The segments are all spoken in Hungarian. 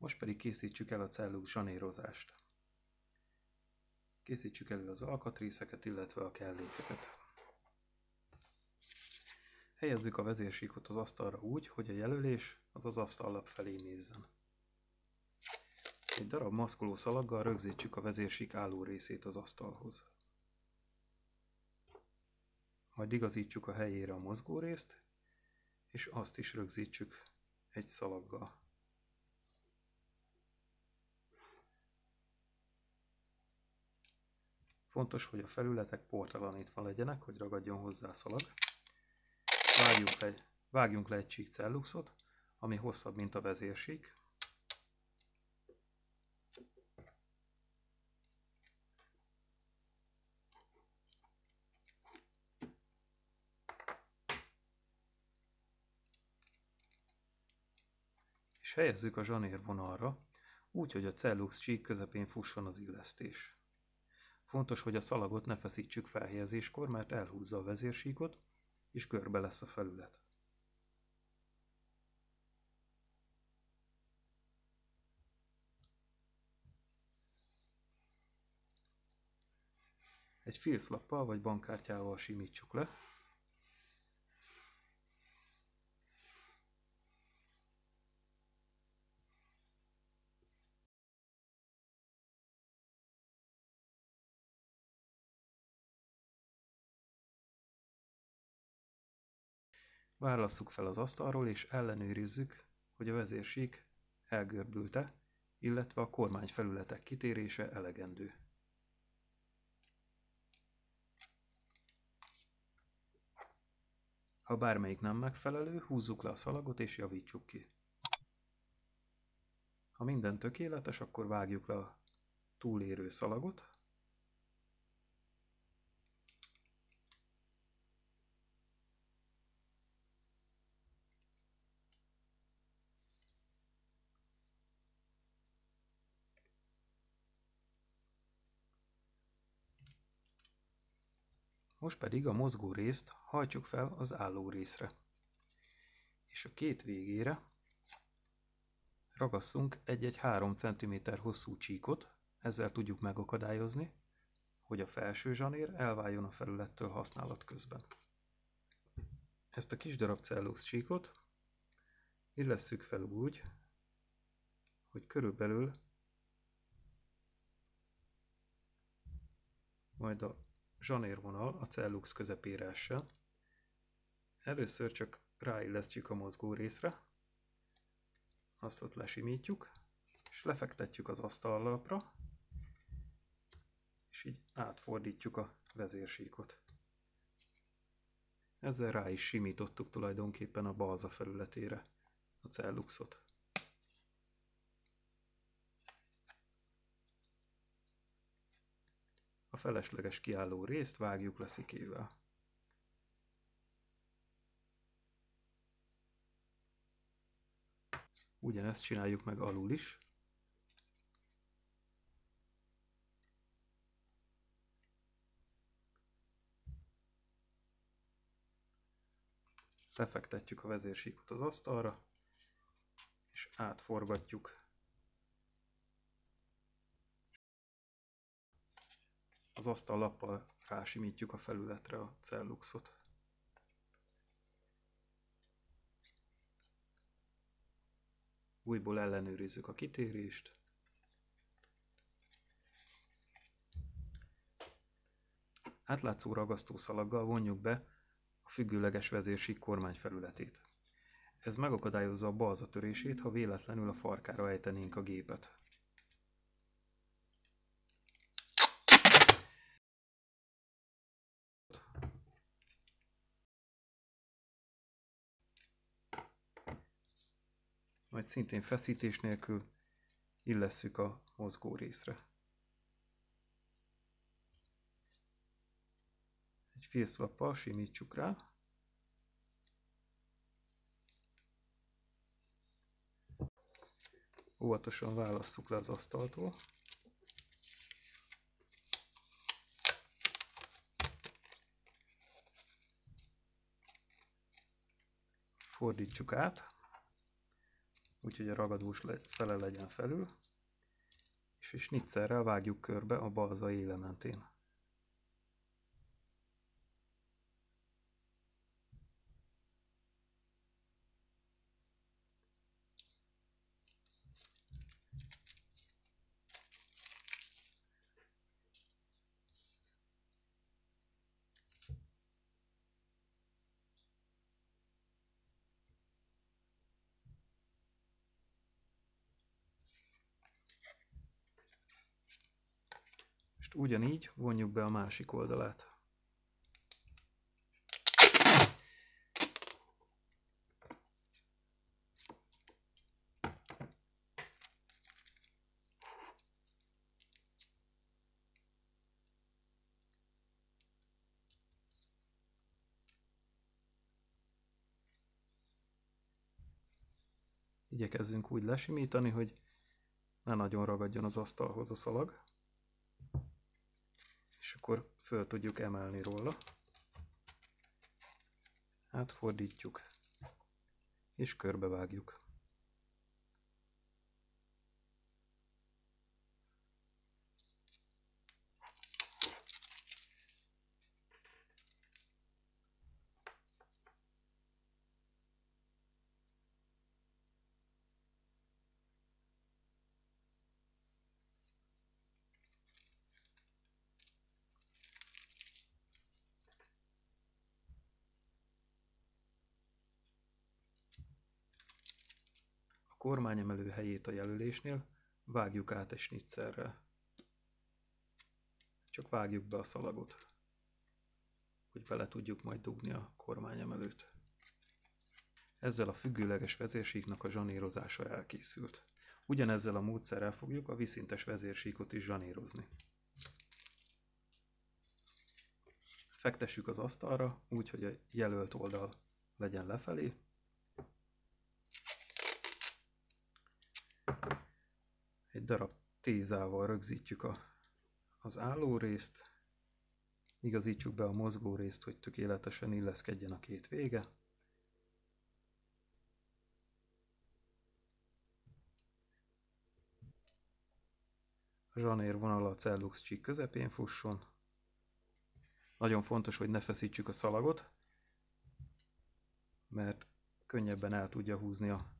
Most pedig készítsük el a cellux zsanérozást. Készítsük elő az alkatrészeket, illetve a kellékeket. Helyezzük a vezérsíkot az asztalra úgy, hogy a jelölés az az asztallap felé nézzen. Egy darab maszkoló szalaggal rögzítsük a vezérsík álló részét az asztalhoz. Majd igazítsuk a helyére a mozgó részt, és azt is rögzítsük egy szalaggal. Fontos, hogy a felületek portalanítva legyenek, hogy ragadjon hozzá a szalag. Vágjunk le, vágjunk le egy csík celluxot, ami hosszabb, mint a vezérsík. És helyezzük a zsanér vonalra, úgy, hogy a cellux csík közepén fusson az illesztés. Fontos, hogy a szalagot ne feszítsük felhelyezéskor, mert elhúzza a vezérsíkot, és körbe lesz a felület. Egy filclappal vagy bankkártyával simítsuk le. Válasszuk fel az asztalról és ellenőrizzük, hogy a vezérsík elgörbülte, illetve a kormány felületek kitérése elegendő. Ha bármelyik nem megfelelő, húzzuk le a szalagot és javítsuk ki. Ha minden tökéletes, akkor vágjuk le a túlérő szalagot, Most pedig a mozgó részt hajtsuk fel az álló részre. És a két végére ragasszunk egy-egy 3 cm hosszú csíkot, ezzel tudjuk megakadályozni, hogy a felső zsanér elváljon a felülettől használat közben. Ezt a kis darab cellux csíkot illesszük fel úgy, hogy körülbelül majd a zsanérvonal a cellux közepére essen. Először csak ráillesztjük a mozgó részre, azt ott lesimítjuk, és lefektetjük az asztallapra, és így átfordítjuk a vezérsíkot. Ezzel rá is simítottuk tulajdonképpen a balza felületére a celluxot. Felesleges kiálló részt vágjuk le szikével. Ugyanezt csináljuk meg alul is. Lefektetjük a vezérsíkot az asztalra, és átforgatjuk az asztal lappal rásimítjuk a felületre a celluxot. Újból ellenőrizzük a kitérést. Átlátszó ragasztószalaggal vonjuk be a függőleges vezérsík kormány felületét. Ez megakadályozza a balza törését, ha véletlenül a farkára ejtenénk a gépet. Majd szintén feszítés nélkül illesszük a mozgó részre. Egy félszlappal simítsuk rá. Óvatosan válasszuk le az asztaltól. Fordítsuk át. Úgyhogy a ragadós fele legyen felül, és is snitzerrel vágjuk körbe a balza éle Most ugyanígy vonjuk be a másik oldalát. Igyekezzünk úgy lesimítani, hogy ne nagyon ragadjon az asztalhoz a szalag és akkor föl tudjuk emelni róla. Átfordítjuk, és körbevágjuk. Kormányemelő helyét a jelölésnél vágjuk át egy snitzerrel. Csak vágjuk be a szalagot, hogy bele tudjuk majd dugni a kormányemelőt. Ezzel a függőleges vezérsíknak a zsanérozása elkészült. Ugyanezzel a módszerrel fogjuk a viszintes vezérsíkot is zsanérozni. Fektessük az asztalra, úgy, hogy a jelölt oldal legyen lefelé, egy darab tézával rögzítjük a, az álló részt, igazítsuk be a mozgó részt, hogy tökéletesen illeszkedjen a két vége. A zsanér vonal a cellux csík közepén fusson. Nagyon fontos, hogy ne feszítsük a szalagot, mert könnyebben el tudja húzni a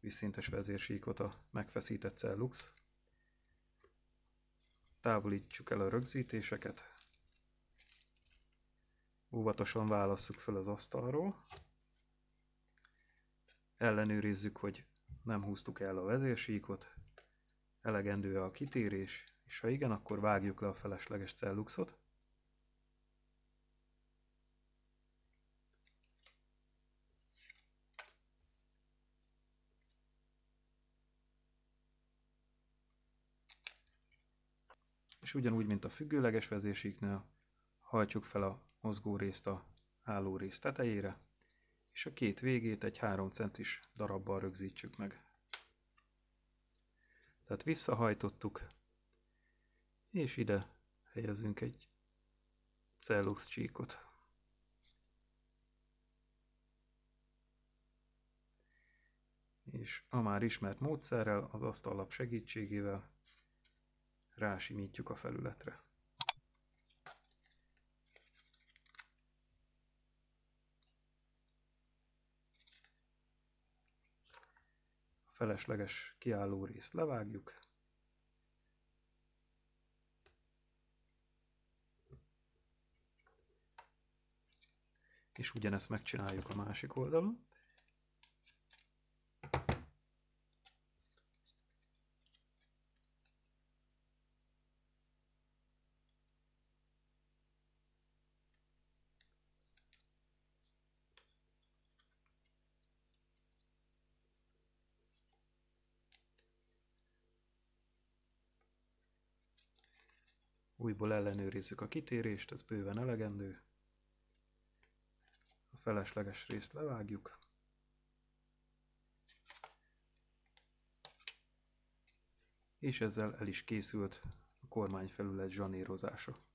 vízszintes vezérsíkot a megfeszített cellux. Távolítsuk el a rögzítéseket. Óvatosan válasszuk fel az asztalról. Ellenőrizzük, hogy nem húztuk el a vezérsíkot. Elegendő a kitérés, és ha igen, akkor vágjuk le a felesleges celluxot. És ugyanúgy, mint a függőleges vezésíknél, hajtsuk fel a mozgó részt a álló rész tetejére, és a két végét egy 3 centis darabbal rögzítsük meg. Tehát visszahajtottuk, és ide helyezünk egy cellux csíkot. És a már ismert módszerrel, az asztallap segítségével rásimítjuk a felületre. A felesleges kiálló részt levágjuk. És ugyanezt megcsináljuk a másik oldalon. Újból ellenőrizzük a kitérést, ez bőven elegendő. A felesleges részt levágjuk. És ezzel el is készült a kormányfelület zsanérozása.